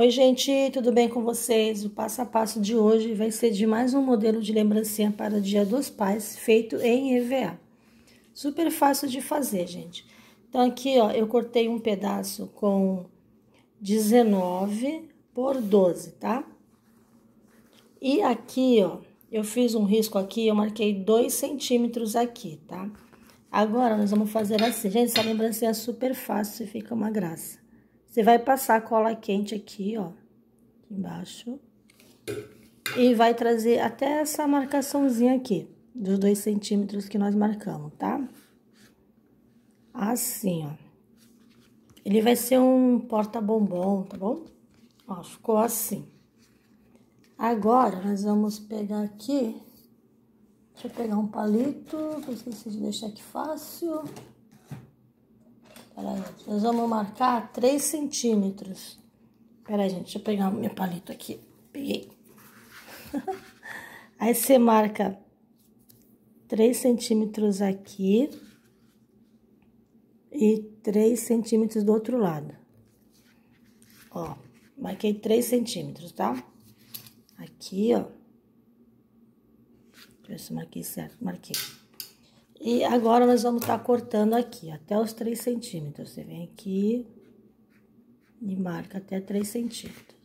Oi, gente, tudo bem com vocês? O passo a passo de hoje vai ser de mais um modelo de lembrancinha para Dia dos Pais, feito em EVA. Super fácil de fazer, gente. Então, aqui, ó, eu cortei um pedaço com 19 por 12, tá? E aqui, ó, eu fiz um risco aqui, eu marquei 2 centímetros aqui, tá? Agora, nós vamos fazer assim. Gente, essa lembrancinha é super fácil e fica uma graça. Você vai passar cola quente aqui, ó, embaixo. E vai trazer até essa marcaçãozinha aqui, dos dois centímetros que nós marcamos, tá? Assim, ó. Ele vai ser um porta-bombom, tá bom? Ó, ficou assim. Agora, nós vamos pegar aqui... Deixa eu pegar um palito, eu esqueci de deixar aqui fácil. Peraí, nós vamos marcar 3 centímetros. Peraí, gente, deixa eu pegar meu palito aqui. Peguei. Aí você marca 3 centímetros aqui e 3 centímetros do outro lado. Ó, marquei 3 centímetros, tá? Aqui, ó. Deixa eu marquei certo. Marquei. E agora, nós vamos estar tá cortando aqui, até os 3 centímetros. Você vem aqui e marca até 3 centímetros.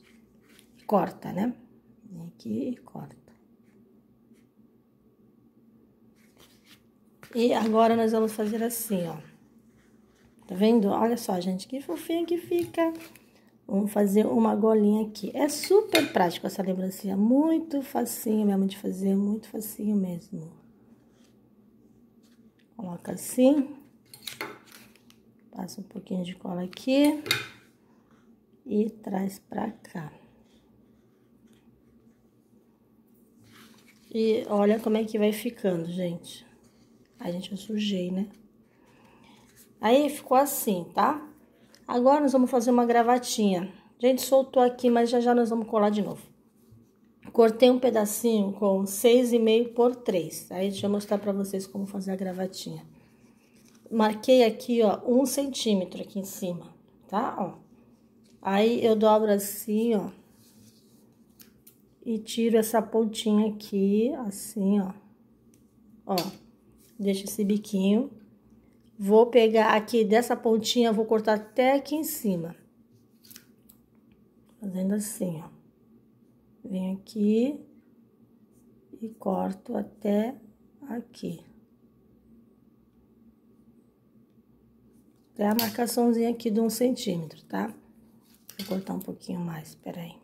Corta, né? Vem aqui e corta. E agora, nós vamos fazer assim, ó. Tá vendo? Olha só, gente, que fofinha que fica. Vamos fazer uma golinha aqui. É super prático essa lembrancinha, muito facinho mesmo de fazer, muito facinho mesmo. Coloca assim. Passa um pouquinho de cola aqui. E traz pra cá. E olha como é que vai ficando, gente. A gente, eu sujei, né? Aí, ficou assim, tá? Agora, nós vamos fazer uma gravatinha. Gente, soltou aqui, mas já já nós vamos colar de novo. Cortei um pedacinho com 6,5 por 3. Aí, deixa eu mostrar pra vocês como fazer a gravatinha. Marquei aqui, ó, um centímetro aqui em cima, tá? Ó. Aí, eu dobro assim, ó. E tiro essa pontinha aqui, assim, ó. Ó, deixa esse biquinho. Vou pegar aqui dessa pontinha, vou cortar até aqui em cima. Fazendo assim, ó. Venho aqui e corto até aqui. Até a marcaçãozinha aqui de um centímetro, tá? Vou cortar um pouquinho mais, peraí.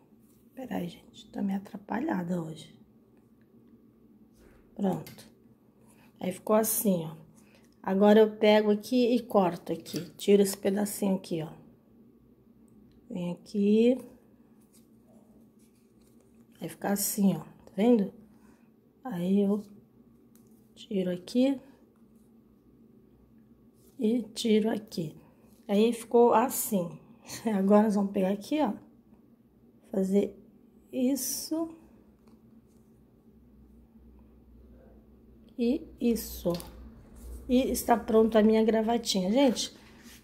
Peraí, gente, tá meio atrapalhada hoje. Pronto. Aí ficou assim, ó. Agora eu pego aqui e corto aqui. Tiro esse pedacinho aqui, ó. Vem aqui. Vai ficar assim, ó, tá vendo? Aí eu tiro aqui e tiro aqui. Aí ficou assim. Agora nós vamos pegar aqui, ó, fazer isso e isso. E está pronto a minha gravatinha. Gente,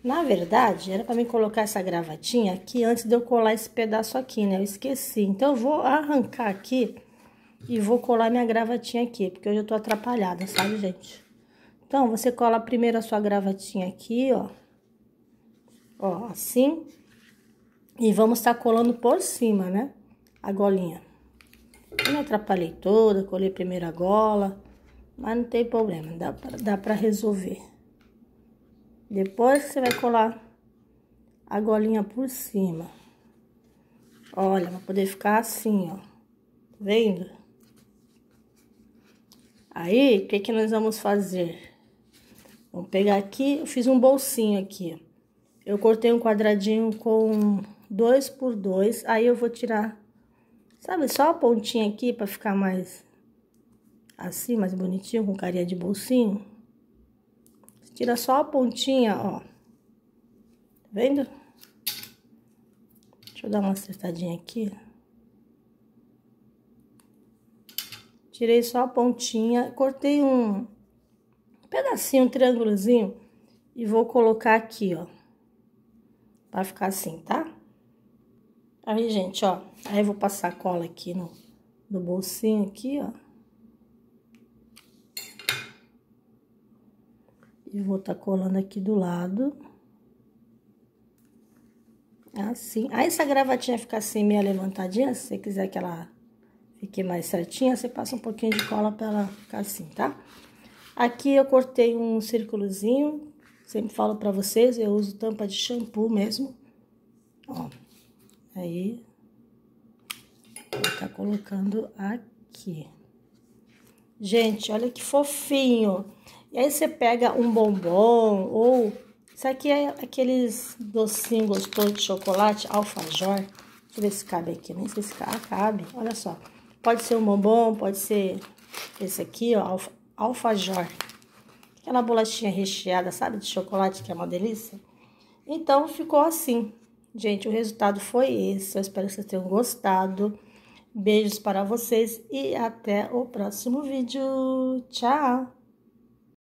na verdade, era para mim colocar essa gravatinha aqui antes de eu colar esse pedaço aqui, né? Eu esqueci. Então, eu vou arrancar aqui e vou colar minha gravatinha aqui, porque hoje eu tô atrapalhada, sabe, gente? Então, você cola primeiro a sua gravatinha aqui, ó. Ó, assim. E vamos estar tá colando por cima, né? A golinha. Eu não atrapalhei toda, colei primeiro a gola, mas não tem problema, dá pra, dá pra resolver. Depois você vai colar a golinha por cima. Olha, vai poder ficar assim, ó. Tá vendo? Aí, o que que nós vamos fazer? Vamos pegar aqui, eu fiz um bolsinho aqui. Eu cortei um quadradinho com dois por dois, aí eu vou tirar, sabe, só a pontinha aqui pra ficar mais assim, mais bonitinho, com carinha de bolsinho. Tira só a pontinha, ó. Tá vendo? Deixa eu dar uma acertadinha aqui. Tirei só a pontinha, cortei um pedacinho, um triângulozinho e vou colocar aqui, ó. Pra ficar assim, tá? Aí, gente, ó. Aí eu vou passar cola aqui no, no bolsinho aqui, ó. Vou tá colando aqui do lado. Assim. Aí, se a gravatinha ficar assim, meio levantadinha, se você quiser que ela fique mais certinha, você passa um pouquinho de cola pra ela ficar assim, tá? Aqui eu cortei um círculozinho. Sempre falo pra vocês, eu uso tampa de shampoo mesmo. Ó. Aí, vou tá colocando aqui. Gente, olha que fofinho. E aí você pega um bombom ou... Isso aqui é aqueles docinhos gostosos de chocolate, alfajor. Deixa eu ver se cabe aqui, nem sei se cabe. Ah, cabe, olha só. Pode ser um bombom, pode ser esse aqui, ó, alfa, alfajor. Aquela bolachinha recheada, sabe, de chocolate, que é uma delícia. Então, ficou assim. Gente, o resultado foi esse. Eu espero que vocês tenham gostado. Beijos para vocês e até o próximo vídeo. Tchau!